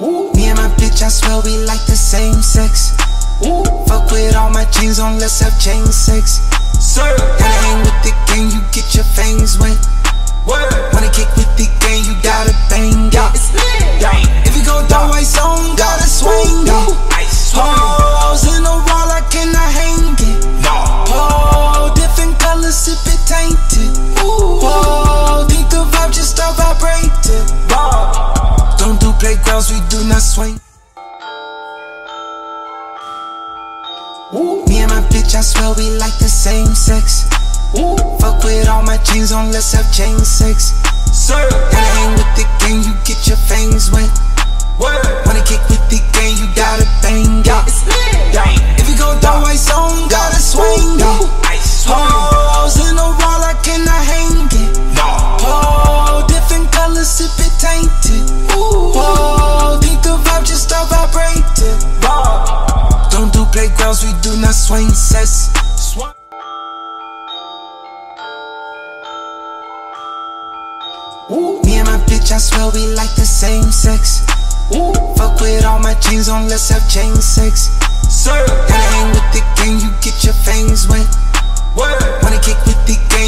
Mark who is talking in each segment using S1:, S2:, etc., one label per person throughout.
S1: Me and my bitch, I swear we like the same sex. Ooh. Fuck with all my on, let's have chain sex. Sir, gotta hang with the gang, you Playgrounds, we do not swing. Ooh. Me and my bitch, I swear we like the same sex. Ooh. Fuck with all my chains on, let's have chain sex. Sir, gotta hang with the playgrounds, we do not swing sets. Ooh. Me and my bitch, I swear we like the same sex. Ooh. Fuck with all my chains on, let's have chain sex. Sir, gotta hang with the gang, you get your fangs wet. Word. Wanna kick with the gang,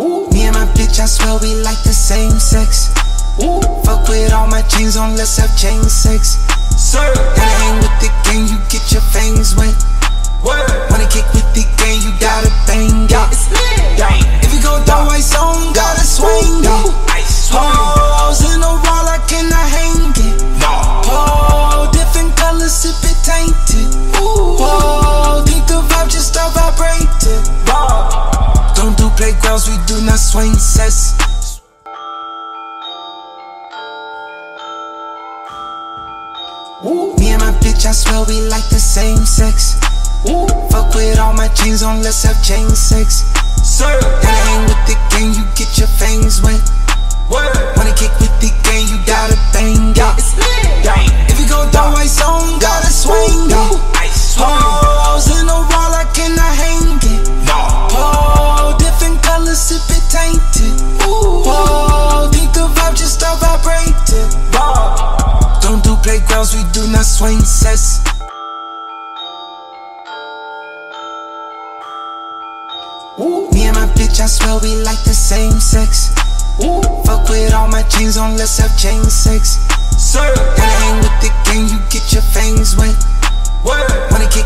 S1: Ooh. Me and my bitch, I swear we like the same sex. Ooh. Fuck with all my chains on, let's have chain sex. Sir, gotta hang with the gang, you get your fangs wet. Word. Wanna kick with the gang, you gotta bang it. Yeah. If you go throw ice on, gotta swing it. Hoes in the wall, I cannot hang it. Oh, different colors, sip it tainted. Oh, think playgrounds, we do not swing sets. Ooh. Me and my bitch, I swear we like the same sex. Ooh. Fuck with all my chains on, let's have chain sex. Playgrounds, we do not swing sets. Ooh. Me and my bitch, I swear we like the same sex. Ooh. Fuck with all my chains on, let's have chain sex. Sir, gotta hang with the gang, you get your fangs wet. Word. Wanna kick